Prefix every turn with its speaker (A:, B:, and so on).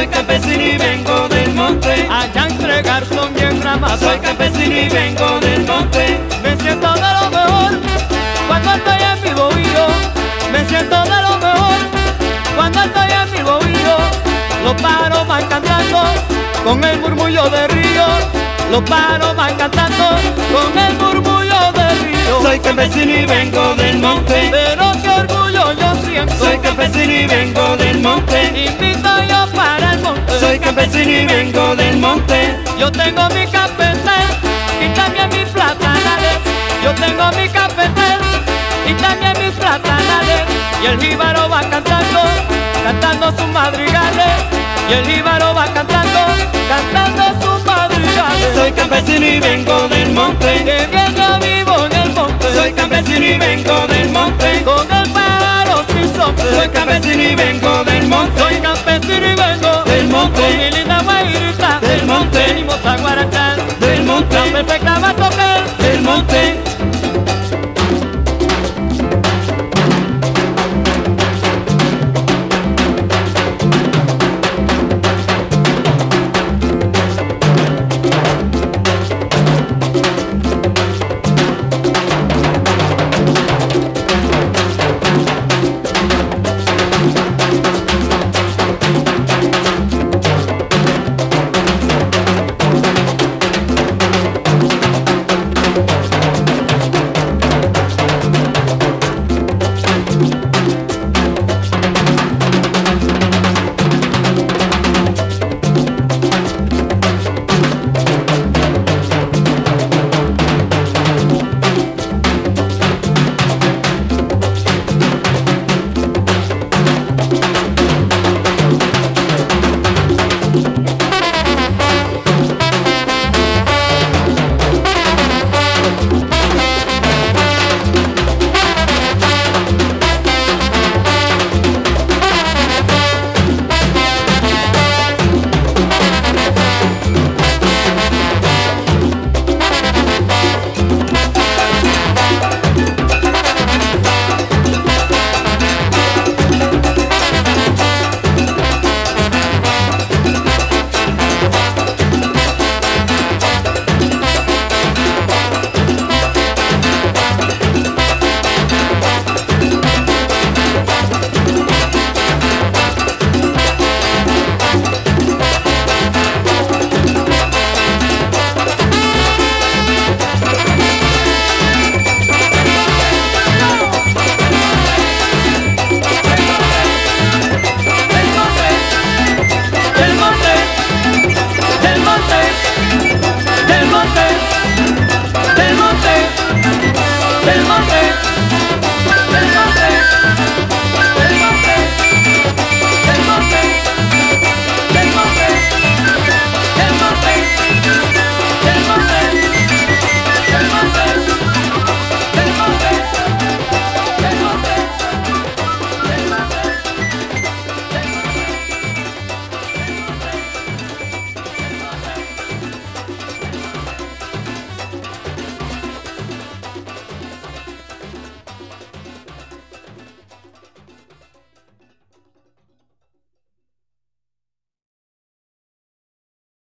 A: Soy campesino y vengo del monte.
B: Allá entregar son bien ramas.
A: Soy campesino y vengo del monte.
B: Me siento de lo mejor cuando estoy en mi bohío. Me siento de lo mejor cuando estoy en mi bohío. Los pájaros van cantando con el murmullo de río. Los pájaros van cantando con el murmullo de río.
A: Soy campesino y vengo del monte.
B: Pero qué orgullo yo siento.
A: Soy campesino y vengo del monte. Campesino y vengo del monte.
B: Yo tengo mi cafetel y también mis platanales. Yo tengo mi cafetel y también mis platanales. Y el jíbaro va cantando, cantando sus madrigales. Y el jíbaro va cantando, cantando sus madrigales.
A: Soy campesino y vengo